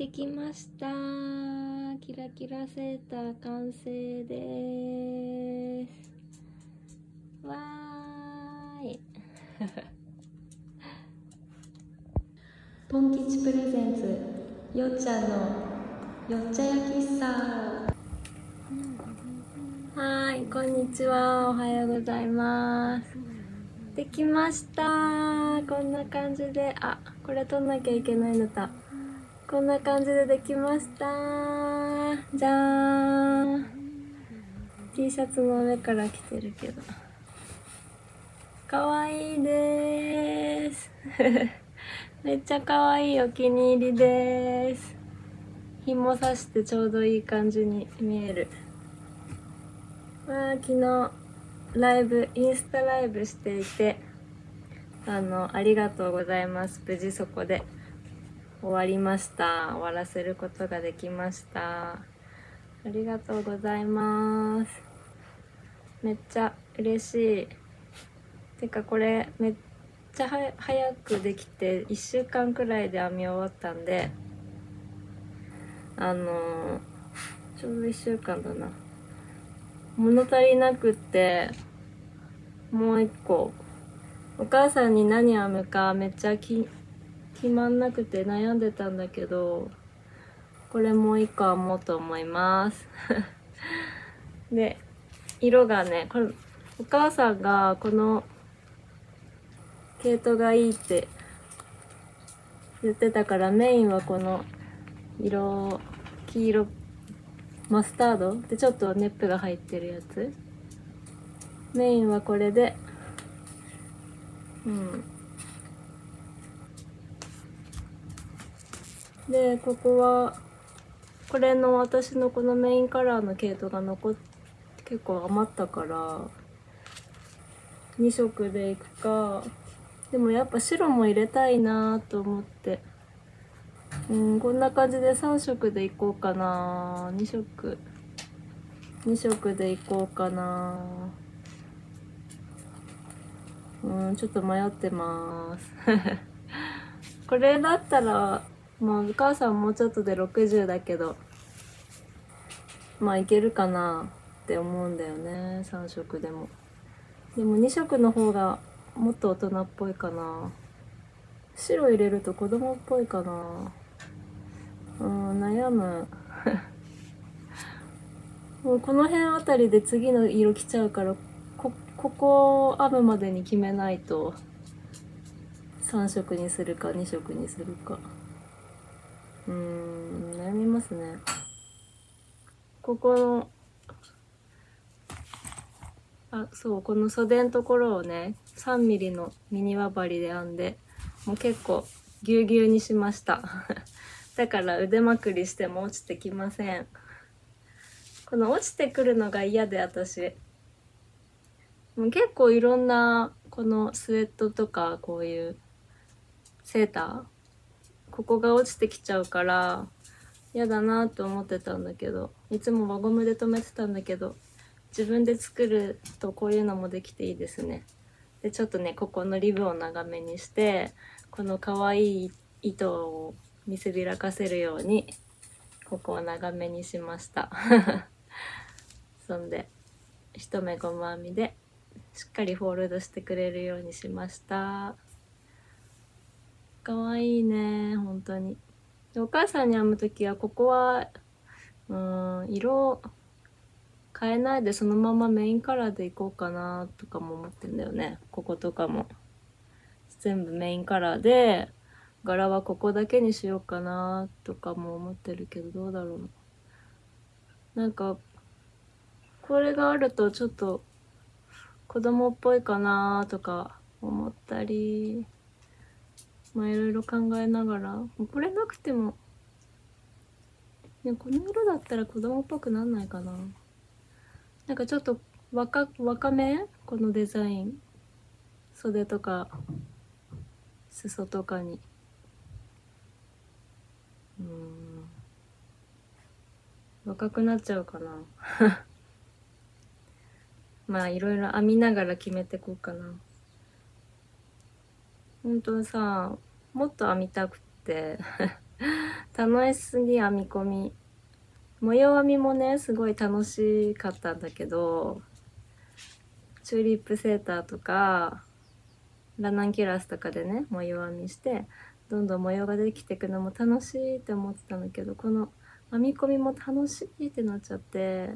できました。キラキラセーター完成です。わーい。ポン吉プレゼンツよっちゃんのよっちゃや喫茶。はいこんにちは。おはようございます。できました。こんな感じで。あこれ取んなきゃいけないのだこんな感じでできました。じゃーん。T シャツの上から着てるけど。かわいいです。めっちゃかわいいお気に入りです。紐さしてちょうどいい感じに見える。わー昨日ライブインスタライブしていてあのありがとうございます。無事そこで。終わりました。終わらせることができました。ありがとうございます。めっちゃ嬉しい。てかこれめっちゃ早くできて1週間くらいで編み終わったんであのー、ちょうど1週間だな。物足りなくってもう一個。お母さんに何編むかめっちゃき決まんなくて悩んでたんだけどこれもう一個編もうと思います。で色がねこれお母さんがこの毛糸がいいって言ってたからメインはこの色黄色マスタード？でちょっとネップが入ってるやつ。メインはこれでうん。でここはこれの私のこのメインカラーの毛糸が残っ結構余ったから2色でいくか。でもやっぱ白も入れたいなと思って。うんこんな感じで3色でいこうかな。2色。2色でいこうかな。うんちょっと迷ってます。これだったらまあお母さんもうちょっとで60だけどまあいけるかなって思うんだよね3色でも。でも2色の方がもっと大人っぽいかな。白入れると子供っぽいかな。うん悩む。もうこの辺あたりで次の色来ちゃうからこここ編むまでに決めないと3色にするか2色にするか。うん悩みますね。ここのあそうこの袖のところをね 3mm のミニ輪針で編んでもう結構ぎゅうぎゅうにしました。だから腕まくりしても落ちてきません。この落ちてくるのが嫌で私。もう結構いろんなこのスウェットとかこういうセーターここが落ちてきちゃうから嫌だなと思ってたんだけどいつも輪ゴムで留めてたんだけど自分で作るとこういうのもできていいですね。でちょっとねここのリブを長めにしてこの可愛い糸を見せびらかせるようにここを長めにしました。そんで一目ゴム編みでしっかりフォールドしてくれるようにしました。かわいいね本当に。お母さんに編む時はここはうん色変えないでそのままメインカラーでいこうかなとかも思ってんだよね。こことかも。全部メインカラーで柄はここだけにしようかなとかも思ってるけどどうだろうなんかこれがあるとちょっと子供っぽいかなとか思ったり。まあいろいろ考えながらこれなくてもねこの色だったら子供っぽくなんないかな。なんかちょっと若若め？このデザイン。袖とか裾とかに。うん。若くなっちゃうかな。まあいろいろ編みながら決めてこうかな。本当さもっと編みたくて。楽しすぎ編み込み。模様編みもねすごい楽しかったんだけどチューリップセーターとかラナンキュラスとかでね模様編みしてどんどん模様ができていくのも楽しいって思ってたんだけどこの編み込みも楽しいってなっちゃって。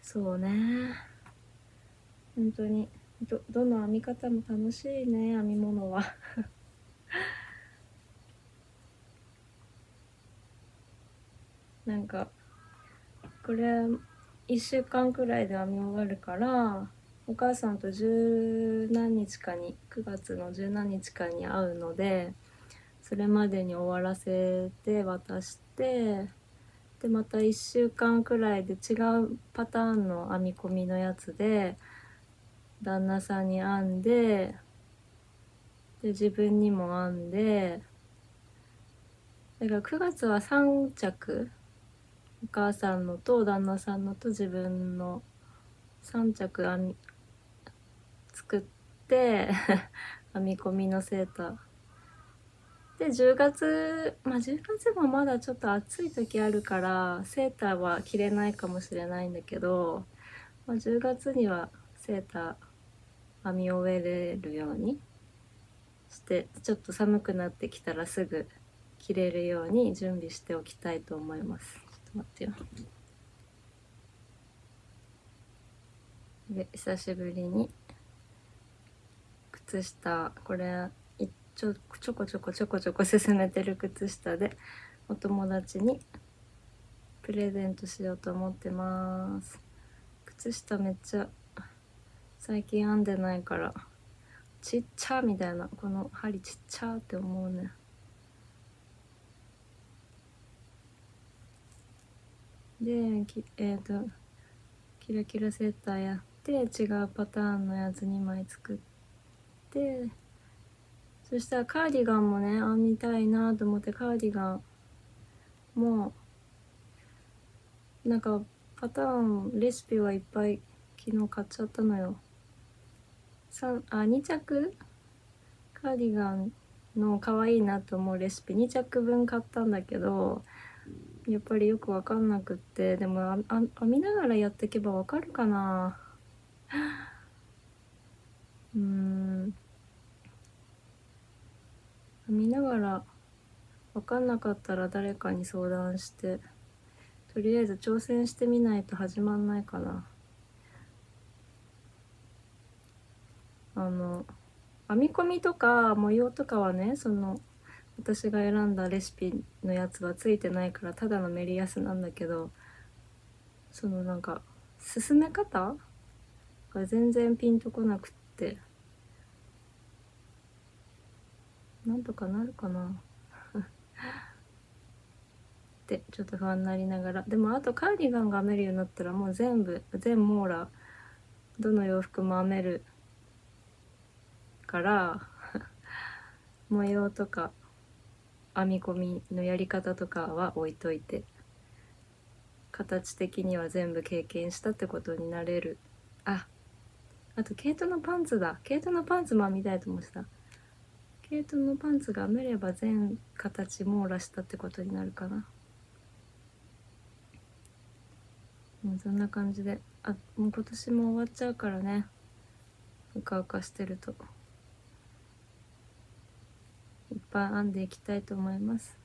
そうね。本当に。どどの編み方も楽しいね編み物は。なんかこれ1週間くらいで編み終わるからお母さんと十何日かに9月の十何日かに会うのでそれまでに終わらせて渡してでまた1週間くらいで違うパターンの編み込みのやつで旦那さんに編んでで自分にも編んでだから9月は3着。お母さんのと旦那さんのと自分の3着編み作って 編み込みのセーター。で10月まあ10月もまだちょっと暑い時あるからセーターは着れないかもしれないんだけど、まあ、10月にはセーター編み終えれるようにしてちょっと寒くなってきたらすぐ着れるように準備しておきたいと思います。ちょっと待ってよ。で久しぶりに靴下これちょちょこちょこちょこちょこ進めてる靴下でお友達にプレゼントしようと思ってます靴下めっちゃ最近編んでないからちっちゃみたいなこの針ちっちゃって思うね。でえっ、ー、とキラキラセーターやって違うパターンのやつ2枚作ってそしたらカーディガンもね編みたいなと思ってカーディガンもなんかパターンレシピはいっぱい昨日買っちゃったのよ。3あ2着？カーディガンの可愛いなと思うレシピ。2着分買ったんだけどやっぱりよく分かんなくって。でも編みながらやっていけば分かるかな。うん。編みながら分かんなかったら誰かに相談して。とりあえず挑戦してみないと始まんないかな。あの編み込みとか模様とかはねその私が選んだレシピのやつはついてないからただのメリヤスなんだけどそのなんか進め方が全然ピンとこなくってなんとかなるかな。ってちょっと不安になりながら。でもあとカーディガンが編めるようになったらもう全部全網羅どの洋服も編めるから模様とか編み込みのやり方とかは置いといて形的には全部経験したってことになれる。ああと毛糸のパンツだ。毛糸のパンツも編みたいと思ってた。毛糸のパンツが編めれば全形網羅したってことになるかな。もうそんな感じで。あもう今年も終わっちゃうからね。うかうかしてると。ぱい編んでいきたいと思います。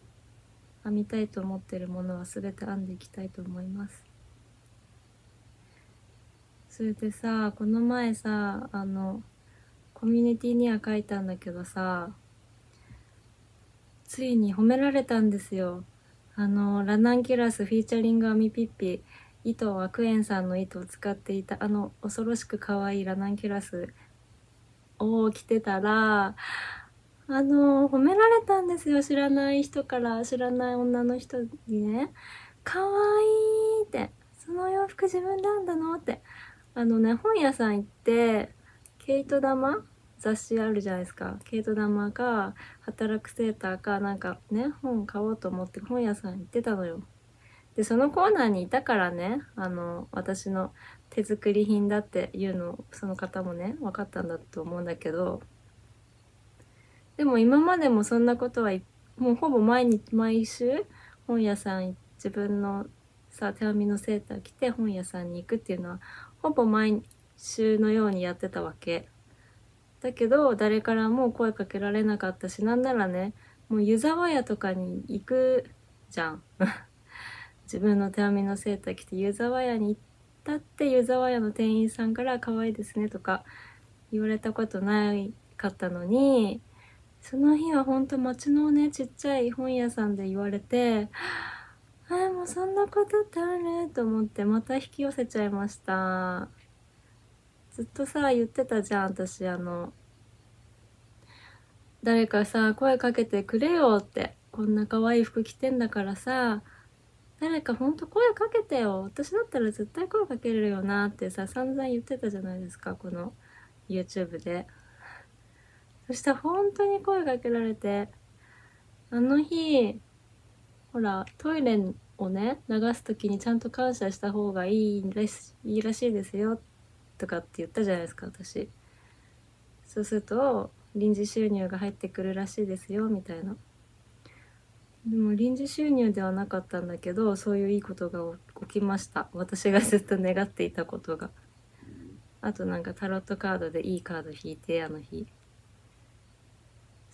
編みたいと思ってるものは全て編んでいきたいと思います。それでさこの前さあのコミュニティには書いたんだけどさついに褒められたんですよ。あのラナンキュラス featuring アミピッピ糸はクエンさんの糸を使っていたあの恐ろしく可愛いラナンキュラスを着てたらあの、褒められたんですよ。知らない人から、知らない女の人にね。かわいいって。その洋服自分で編んだの？って。あのね、本屋さん行って、毛糸玉？雑誌あるじゃないですか。毛糸玉か、働くセーターか、なんかね、本買おうと思って本屋さん行ってたのよ。で、そのコーナーにいたからね、あの、私の手作り品だっていうのを、その方もね、分かったんだと思うんだけど、でも今までもそんなことはもうほぼ毎日毎週本屋さん自分のさ手編みのセーター着て本屋さんに行くっていうのはほぼ毎週のようにやってたわけ。だけど誰からも声かけられなかったしなんならねもう湯沢屋とかに行くじゃん。自分の手編みのセーター着て湯沢屋に行ったって湯沢屋の店員さんから可愛いですねとか言われたことないかったのにその日はほんと街のねちっちゃい本屋さんで言われてあもうそんなことってあると思ってまた引き寄せちゃいました。ずっとさ言ってたじゃん私あの誰かさ声かけてくれよってこんな可愛い服着てんだからさ誰かほんと声かけてよ。私だったら絶対声かけるよなってさ散々言ってたじゃないですかこの YouTube で。そしたら本当に声かけられてあの日ほらトイレをね流す時にちゃんと感謝した方がいいらしいいらしいですよとかって言ったじゃないですか私。そうすると臨時収入が入ってくるらしいですよみたいな。でも臨時収入ではなかったんだけどそういういいことが起きました。私がずっと願っていたことが。あとなんかタロットカードでいいカード引いてあの日。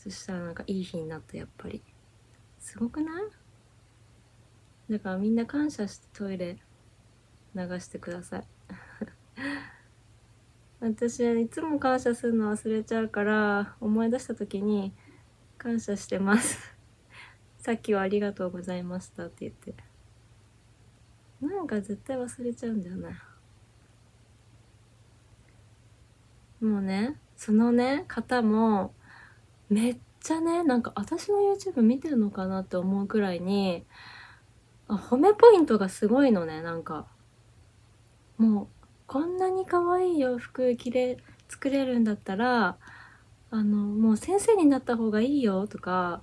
そしたらなんかいい日になったやっぱり。すごくない？だからみんな感謝してトイレ流してください。私はいつも感謝するの忘れちゃうから思い出した時に感謝してます。さっきはありがとうございましたって言って。なんか絶対忘れちゃうんだよね。もうねそのね方もめっちゃねなんか私の YouTube 見てるのかなって思うくらいにあ褒めポイントがすごいのねなんか。もうこんなに可愛い洋服着れ作れるんだったらあのもう先生になった方がいいよとか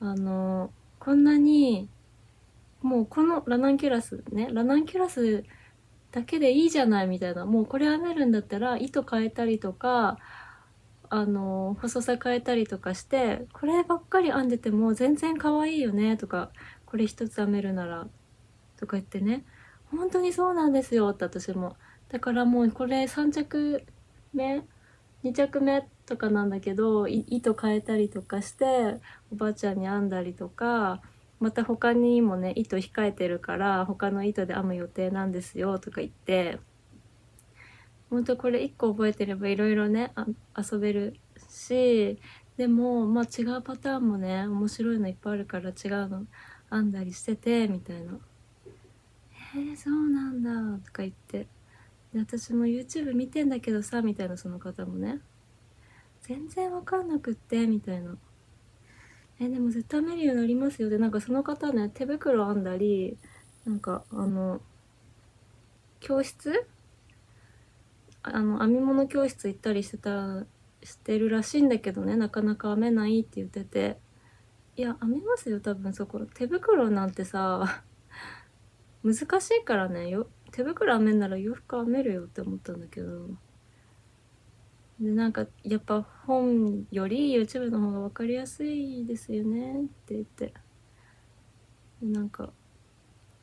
あのこんなにもうこのラナンキュラスねラナンキュラスだけでいいじゃないみたいなもうこれ編めるんだったら糸変えたりとかあの細さ変えたりとかしてこればっかり編んでても全然可愛いよねとかこれ一つ編めるならとか言ってね。本当にそうなんですよって私も。だからもうこれ3着目2着目とかなんだけど糸変えたりとかしておばあちゃんに編んだりとかまた他にもね糸控えてるから他の糸で編む予定なんですよとか言ってほんとこれ1個覚えてればいろいろね遊べるしでもまあ違うパターンもね面白いのいっぱいあるから違うの編んだりしててみたいな「えー、そうなんだ」とか言って。で私も YouTube 見てんだけどさみたいなその方もね。全然わかんなくってみたいな。えでも絶対編めるようになりますよ。でなんかその方ね手袋編んだりなんかあの教室あの編み物教室行ったりしてたしてるらしいんだけどねなかなか編めないって言ってて。いや編めますよ多分そこ。手袋なんてさ 難しいからね。よ手袋編めんなら洋服編めるよって思ったんだけど。でなんかやっぱ本より YouTube の方が分かりやすいですよねって言って。なんか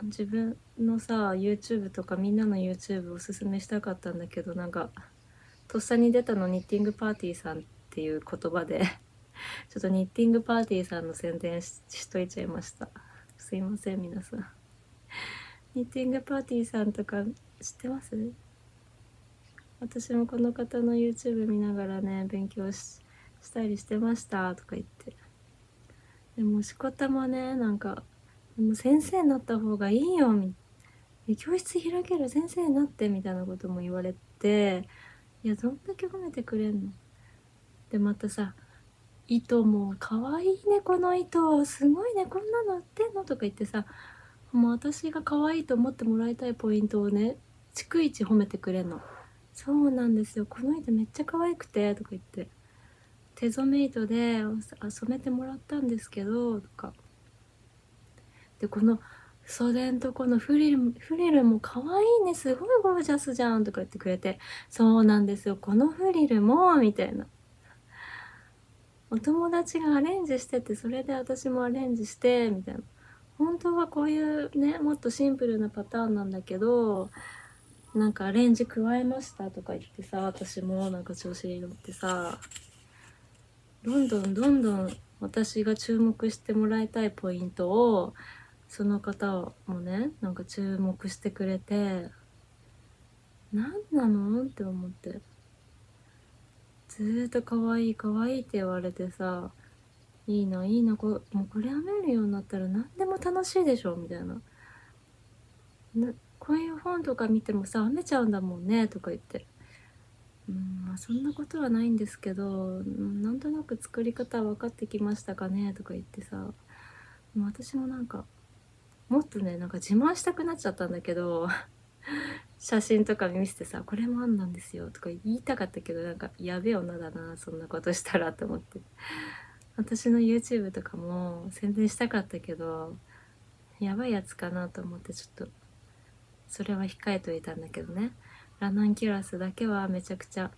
自分のさ YouTube とかみんなの YouTube おすすめしたかったんだけどなんかとっさに出たのニッティングパーティーさんっていう言葉で ちょっとニッティングパーティーさんの宣伝しといちゃいました。すいません皆さん。ニッティングパーティーさんとか知ってます？私もこの方の YouTube 見ながらね勉強したりしてましたとか言って。でもしこたまねなんかでも先生になった方がいいよみ教室開ける先生になってみたいなことも言われていやどんだけ褒めてくれんの？でまたさ糸も可愛いねこの糸。すごいねこんなの売ってんの？とか言ってさもう私が可愛いと思ってもらいたいポイントをね逐一褒めてくれんのそうなんですよ。この糸めっちゃ可愛くてとか言って手染め糸で染めてもらったんですけどとか。でこの袖んとこのフリルフリルも可愛いね。すごいゴージャスじゃんとか言ってくれて。そうなんですよ。このフリルもみたいな。お友達がアレンジしててそれで私もアレンジしてみたいな。本当はこういうねもっとシンプルなパターンなんだけどなんかアレンジ加えましたとか言ってさ私もなんか調子に乗ってさどんどんどんどん私が注目してもらいたいポイントをその方もねなんか注目してくれて何なの？って思ってずっと可愛い可愛いって言われてさいいないいなこもうこれ編めるようになったら何でも楽しいでしょ？みたいななこういう本とか見てもさ編めちゃうんだもんねとか言ってうんまあそんなことはないんですけどなんとなく作り方分かってきましたかね？とか言ってさ。私もなんかもっとねなんか自慢したくなっちゃったんだけど 写真とか見せてさ「これもあんなんですよ」とか言いたかったけどなんかやべえ女だなそんなことしたらと思って。私の YouTube とかも宣伝したかったけどやばいやつかなと思ってちょっとそれは控えといたんだけどね。ラナンキュラスだけはめちゃくちゃ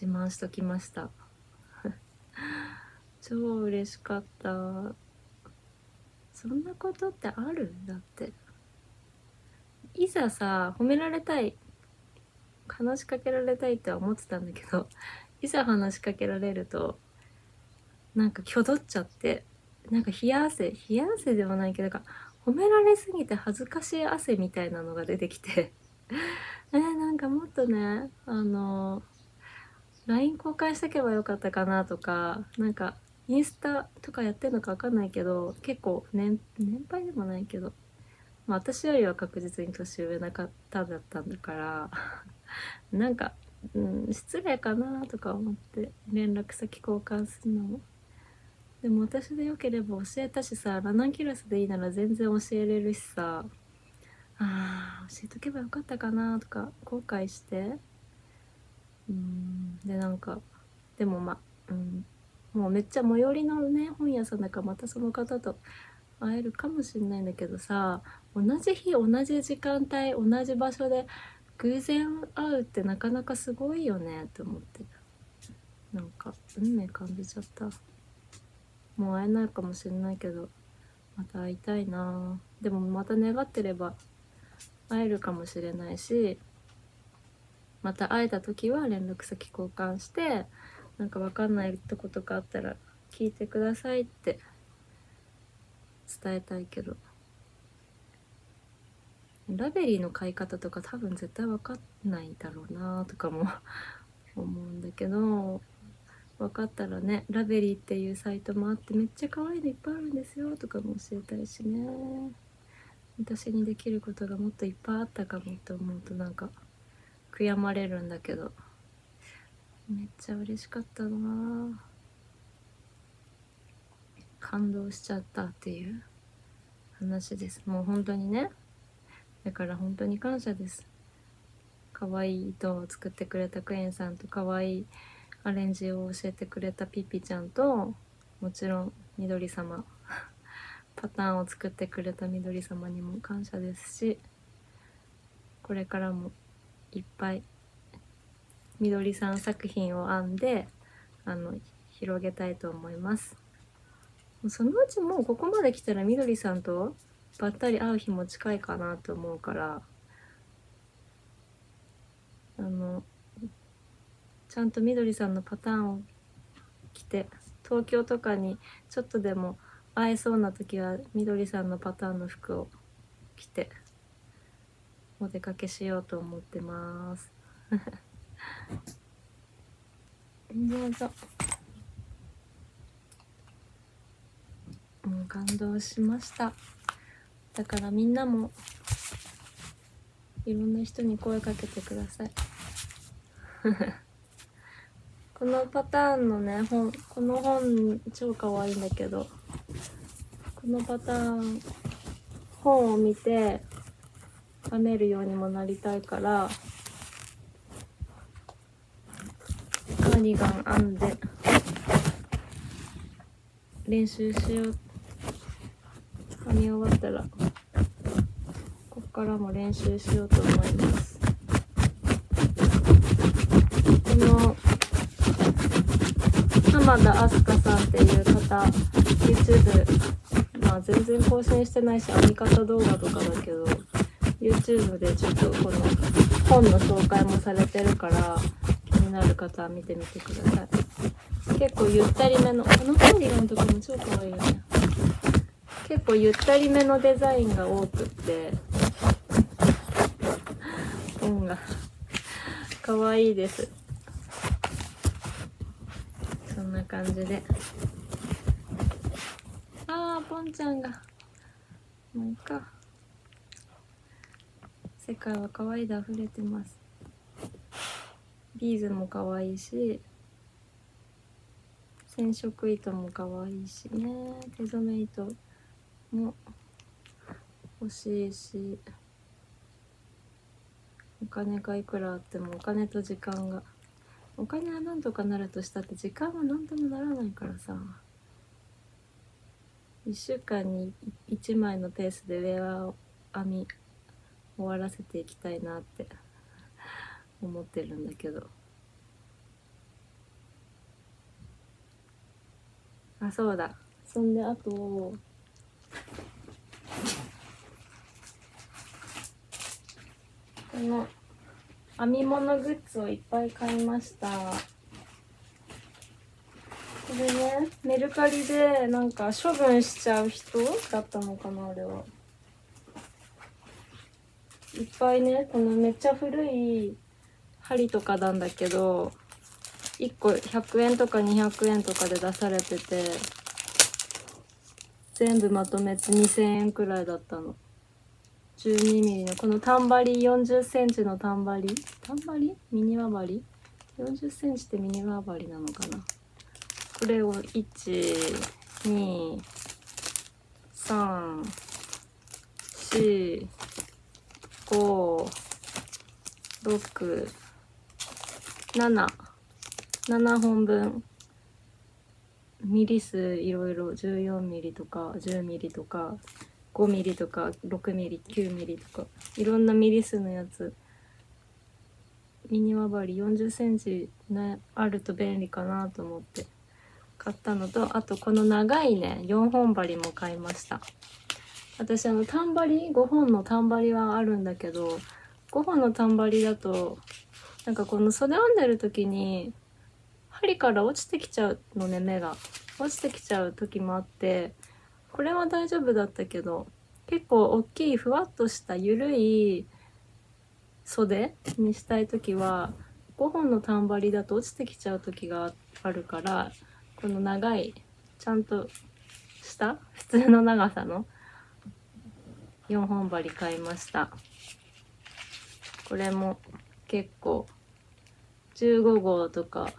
自慢しときました。超嬉しかった。そんなことってある？だって。いざさ褒められたい話しかけられたいって思ってたんだけど いざ話しかけられるとなんか挙動っちゃってなんか冷や汗冷や汗でもないけどなんか褒められすぎて恥ずかしい汗みたいなのが出てきて えー、なんかもっとねあの LINE 公開しとけばよかったかなとかなんかインスタとかやってんのか分かんないけど結構年年配でもないけど、まあ、私よりは確実に年上な方だったんだから なんか、うん、失礼かなとか思って連絡先交換するのも。でも私でよければ教えたしさラナンキュラスでいいなら全然教えれるしさあー教えとけばよかったかなとか後悔してうんでなんかでもまあ、うん、もうめっちゃ最寄りのね本屋さんだからまたその方と会えるかもしれないんだけどさ同じ日同じ時間帯同じ場所で偶然会うってなかなかすごいよねって思ってなんか運命感じちゃった。もう会えないかもしれないけどまた会いたいなでもまた願ってれば会えるかもしれないしまた会えた時は連絡先交換してなんか分かんないとことかあったら聞いてくださいって伝えたいけど。ラベリーの買い方とか多分絶対分かんないだろうなとかも 思うんだけど分かったらねラベリーっていうサイトもあってめっちゃ可愛いのいっぱいあるんですよとかも教えたいしね。私にできることがもっといっぱいあったかもって思うとなんか悔やまれるんだけど。めっちゃ嬉しかったな。感動しちゃったっていう話です。もう本当にね。だから本当に感謝です。可愛い糸を作ってくれたクエンさんと可愛いアレンジを教えてくれたピピちゃんともちろんみどり様。パターンを作ってくれたみどり様にも感謝ですしこれからもいっぱいみどりさん作品を編んであの広げたいと思います。そのうちもうここまで来たらみどりさんとばったり会う日も近いかなと思うからあのちゃんとみどりさんのパターンを着て東京とかにちょっとでも会えそうな時はみどりさんのパターンの服を着てお出かけしようと思ってます。どうぞ。もう感動しました。だからみんなもいろんな人に声かけてください。このパターンのね本この本超可愛いんだけどこのパターン本を見て編めるようにもなりたいからカーディガン編んで。練習しよう。編み終わったらこっからも練習しようと思います。この浜田明日香さんっていう方 YouTube まあ全然更新してないし編み方動画とかだけど YouTube でちょっとこの本の紹介もされてるからになる方は見てみてください。結構ゆったりめのこのカーディガンとかも超可愛いよね。結構ゆったりめのデザインが多くって本が可愛いです。そんな感じで。あーポンちゃんが。もうか。世界は可愛いで溢れてます。ビーズも可愛いし染色糸も可愛いしね。手染め糸も欲しいしお金がいくらあってもお金と時間がお金は何とかなるとしたって時間は何ともならないからさ。1週間に1枚のペースでウェア編み終わらせていきたいなって。思ってるんだけど。あそうだ。そんであとこの編み物グッズをいっぱい買いました。これねメルカリでなんか処分しちゃう人だったのかなあれは。いっぱいねこのめっちゃ古い針とかなんだけど1個100円とか200円とかで出されてて全部まとめて2000円くらいだったの。12mm のこのタンバリ4 0ンチのタンバリ？タンバリ？ミニワバリ4 0センチってミニワバリなのかな？これを12 7 7本分。ミリ数いろいろ。14ミリとか10ミリとか5ミリとか6ミリ9ミリとか。いろんなミリ数のやつ。ミニワバリ40センチ、ね、あると便利かなと思って。買ったのとあとこの長いね4本針も買いました。私あのタンバリ5本のタンバリはあるんだけど5本のタンバリだとなんかこの袖編んでる時に針から落ちてきちゃうのね目が。落ちてきちゃう時もあってこれは大丈夫だったけど結構大きいふわっとしたゆるい袖にしたい時は5本のタンバリだと落ちてきちゃう時があるからこの長いちゃんとした普通の長さの4本針買いました。これも結構15号とか。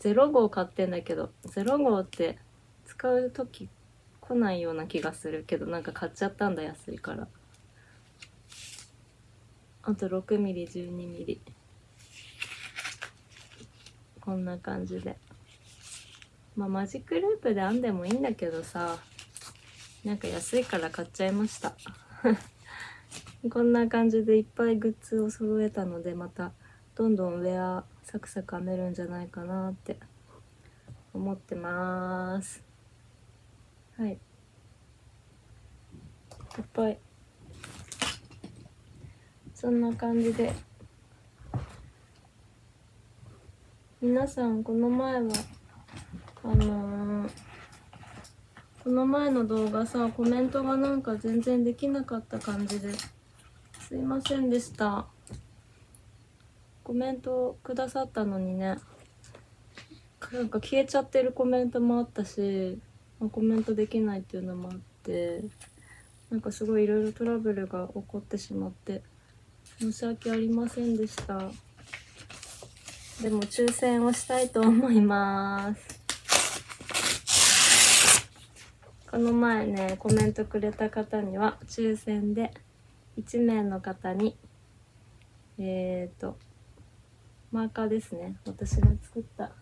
0号買ってんだけど0号って使う時来ないような気がするけどなんか買っちゃったんだ安いから。あと 6mm12mm こんな感じで。まあマジックループで編んでもいいんだけどさなんか安いから買っちゃいました。こんな感じでいっぱいグッズを揃えたのでまたどんどんウェアサクサク編めるんじゃないかなって思ってます。はい。いっぱい。そんな感じで。皆さんこの前はあのー、この前の動画さコメントがなんか全然できなかった感じで。すいませんでした。コメントくださったのにね。なんか消えちゃってるコメントもあったしコメントできないっていうのもあってなんかすごいいろいろトラブルが起こってしまって申し訳ありませんでした。でも抽選をしたいと思います。この前ねコメントくれた方には抽選で1名の方にえっ、ー、とマーカーですね私が作った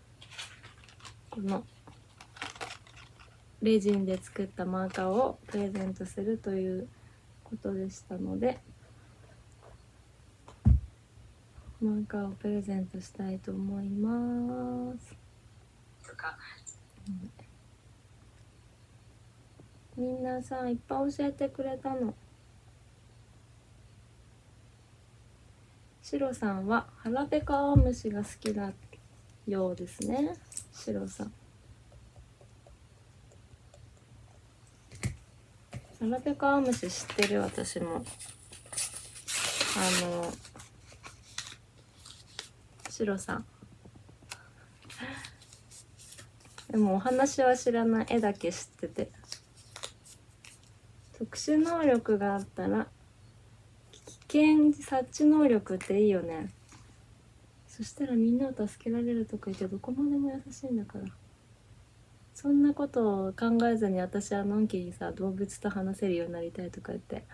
このレジンで作ったマーカーをプレゼントするということでしたのでマーカーをプレゼントしたいと思います。みんなさ、いっぱい教えてくれたの。シロさんは腹ペカアオムシが好きだようですね。シロさん。腹ペカアオムシ知ってる私も。あの、シロさん。でもお話は知らない絵だけ知ってて。特殊能力があったら危険察知能力っていいよね。そしたらみんなを助けられるとか言ってどこまでも優しいんだから。そんなことを考えずに私はのんきにさ動物と話せるようになりたいとか言って。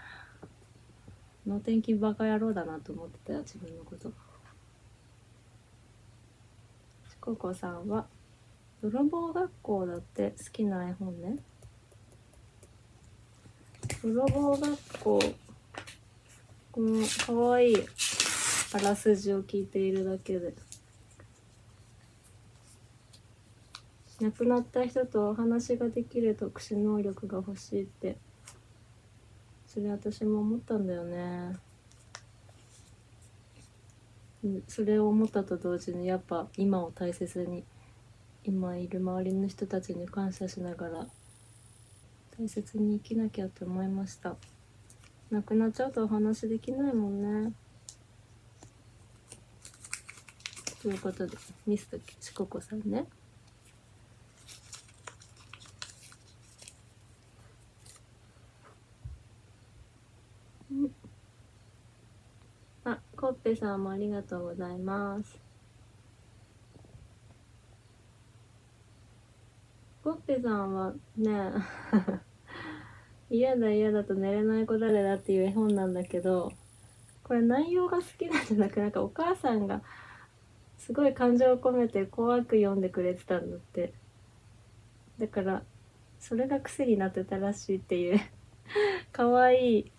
能天気バカ野郎だなと思ってたよ自分のこと。しここさんは泥棒学校だって好きな絵本ね。泥棒学校この可愛いい。あらすじを聞いているだけで。亡くなった人とお話ができる特殊能力が欲しいって。それ私も思ったんだよね。それを思ったと同時にやっぱ今を大切に今いる周りの人たちに感謝しながら大切に生きなきゃと思いました。亡くなっちゃうとお話できないもんね。ということでミスターしここさんね。あコッペさんもありがとうございます。コッペさんはね嫌だ嫌だと寝れない子誰だっていう絵本なんだけどこれ内容が好きなんじゃなくなんかお母さんがすごい感情を込めて怖く読んでくれてたんだって。だからそれが癖になってたらしいっていう。かわいい。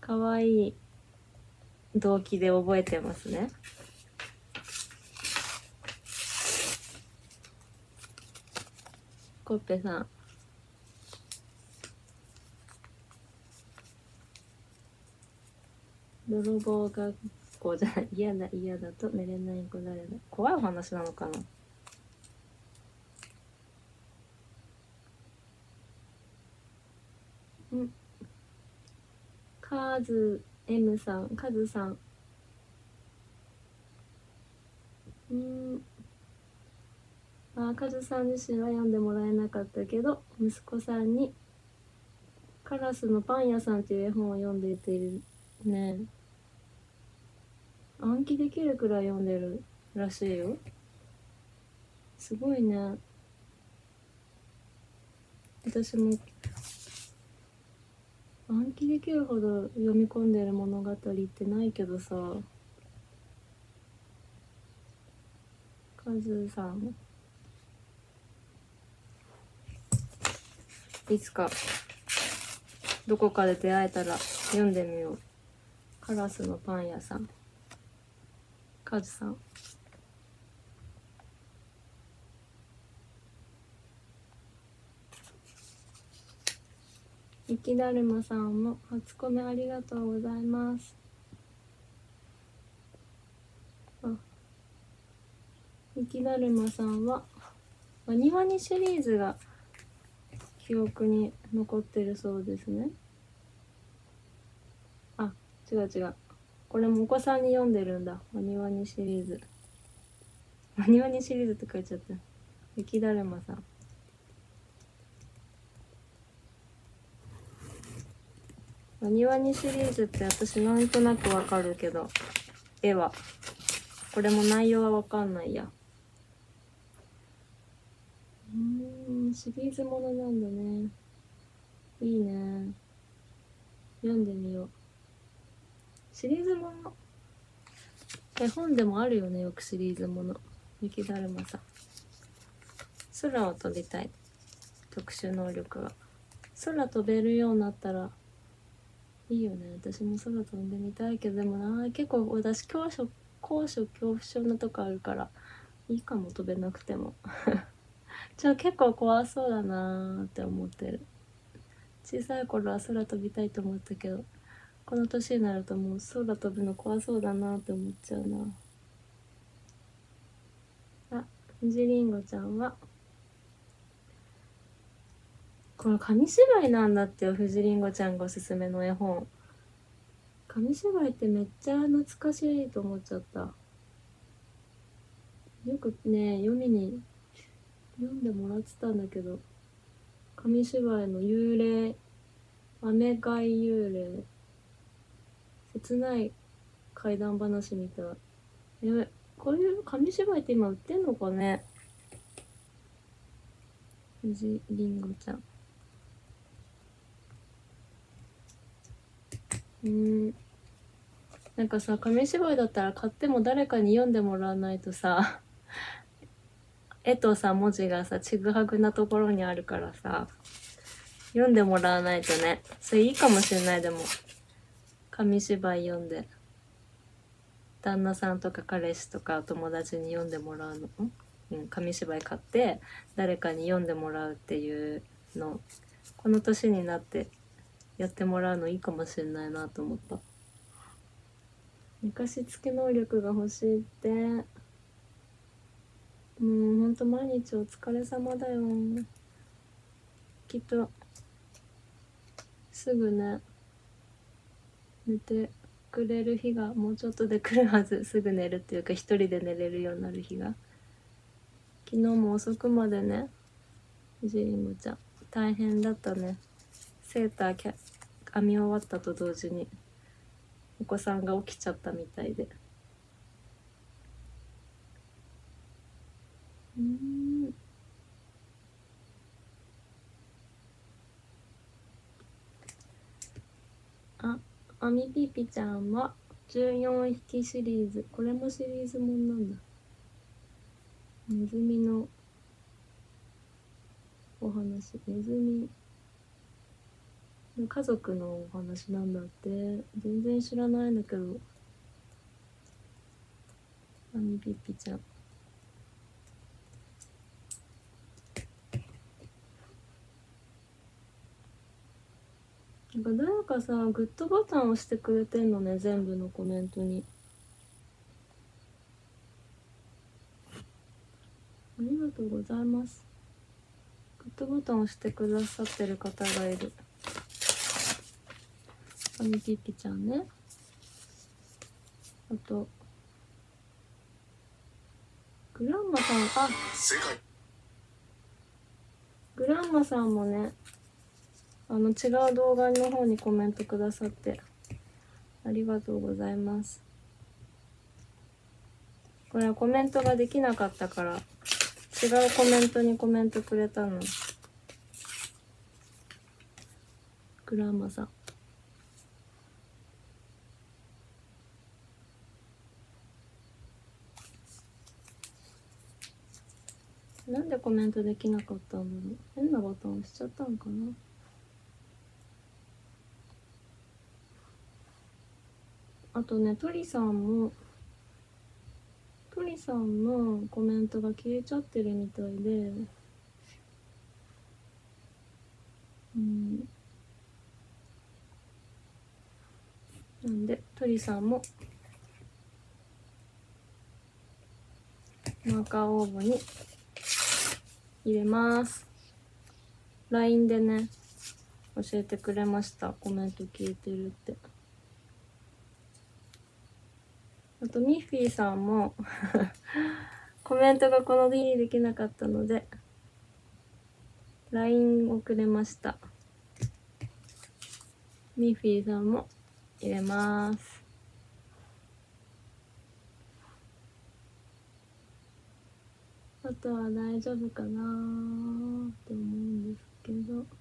かわいい。動機で覚えてますね。コッペさん。泥棒学校じゃない。嫌だ嫌だと寝れない子誰だ怖いお話なのかな。うん。カズ M さんカズさん。うん。あカズさん自身は読んでもらえなかったけど息子さんに「カラスのパン屋さん」っていう絵本を読んでいているね。暗記できるくらい読んでるらしいよ。すごいね。私も暗記できるほど読み込んでる物語ってないけどさ。カズさん。いつかどこかで出会えたら読んでみよう。カラスのパン屋さん。カズさん。雪だるまさんも初コメありがとうございます。あ。雪だるまさんはワニワニシリーズが記憶に残ってるそうですね。あ違う違う。これもお子さんに読んでるんだ。ワニワニシリーズ。ワニワニシリーズって書いちゃった。雪だるまさん。ワニワニシリーズって私なんとなくわかるけど絵は。これも内容はわかんないや。うーんシリーズものなんだね。いいね。読んでみよう。シリーズもの。絵本でもあるよねよくシリーズもの。雪だるまさん。空を飛びたい。特殊能力が。空飛べるようになったらいいよね。私も空飛んでみたいけどでもな。結構私高所高所恐怖症のとこあるから。いいかも飛べなくても。じゃあ結構怖そうだなーって思ってる。小さい頃は空飛びたいと思ったけど。この年になるともう空飛ぶの怖そうだなって思っちゃうな。あ藤りんごちゃんは。この紙芝居なんだってよ藤りんごちゃんがおすすめの絵本。紙芝居ってめっちゃ懐かしいと思っちゃった。よくね読みに読んでもらってたんだけど紙芝居の幽霊雨貝幽霊。切ない怪談話みたい。やべこういう紙芝居って今売ってんのかね？藤りんごちゃん。うん。なんかさ紙芝居だったら買っても誰かに読んでもらわないとさ 絵とさ文字がさちぐはぐなところにあるからさ読んでもらわないとね。それいいかもしれないでも。紙芝居読んで。旦那さんとか彼氏とか友達に読んでもらうの、うん、紙芝居買って誰かに読んでもらうっていうの。この年になってやってもらうのいいかもしれないなと思った。寝かしつけ能力が欲しいって。もうほんと毎日お疲れ様だよ。きっとすぐね。寝てくれる日がもうちょっとで来るはずすぐ寝るっていうか一人で寝れるようになる日が。昨日も遅くまでねジリンゴちゃん大変だったね。セーターキャ編み終わったと同時にお子さんが起きちゃったみたいで。うん。ああみぴぴちゃんは14匹シリーズ。これもシリーズもんなんだ。ネズミのお話。ネズミ家族のお話なんだって。全然知らないんだけど。あみぴぴちゃん。なんか誰かさグッドボタン押してくれてんのね全部のコメントに。ありがとうございます。グッドボタン押してくださってる方がいる。あみぴぴちゃんね。あとグランマさん。あグランマさんもねあの違う動画の方にコメントくださってありがとうございます。これはコメントができなかったから違うコメントにコメントくれたの。グラマさん。なんでコメントできなかったんだろう変なボタン押しちゃったのかな？あとね鳥さんも鳥さんのコメントが消えちゃってるみたいでうん。なんで鳥さんもマーカー応募に入れます。LINE でね教えてくれました。コメント聞いてるって。あとミッフィーさんも コメントがこの日にできなかったので LINE をくれました。ミッフィーさんも入れます。あとは大丈夫かなって思うんですけど。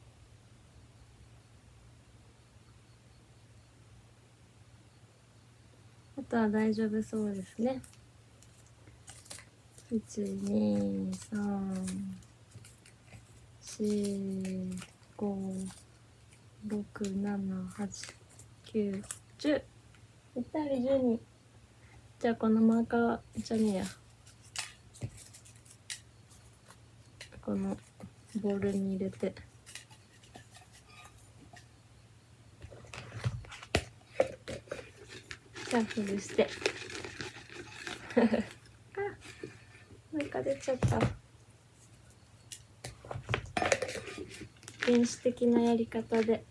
あとは大丈夫そうですね123456789 9、10。ぴったり10人。じゃあこのマーカー、じゃねえや。このボウルに入れて。シャッフルして。あ、なんか出ちゃった。原始的なやり方で。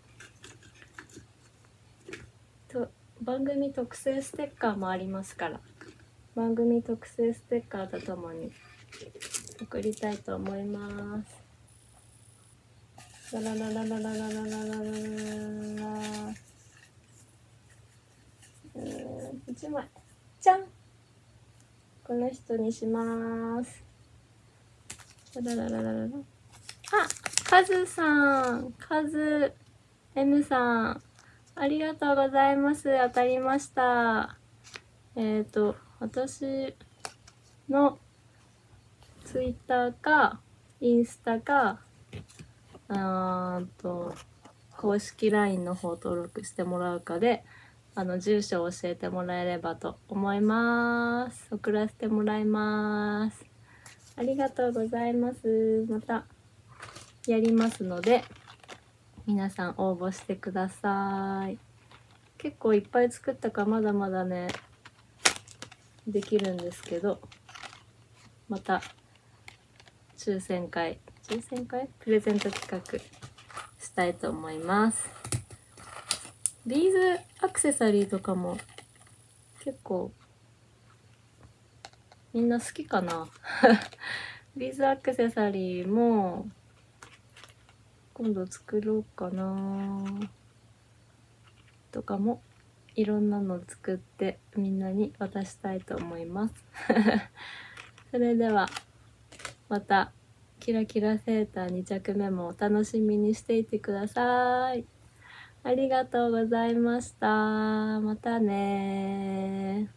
と番組特製ステッカーもありますから番組特製ステッカーとともに送りたいと思いますララララララララララララうん一枚じゃんこの人にしますあカズさんカズ M さんありがとうございます。当たりました。えっ、ー、と、私のツイッターか、インスタか、あと、公式 LINE の方登録してもらうかで、あの、住所を教えてもらえればと思います。送らせてもらいます。ありがとうございます。また、やりますので、皆さん応募してください結構いっぱい作ったかまだまだねできるんですけどまた抽選会抽選会？プレゼント企画したいと思いますビーズアクセサリーとかも結構みんな好きかな。ビーズアクセサリーも今度作ろうかな。とかもいろんなの作ってみんなに渡したいと思います。それではまたキラキラセーター2着目もお楽しみにしていてください。ありがとうございました。またね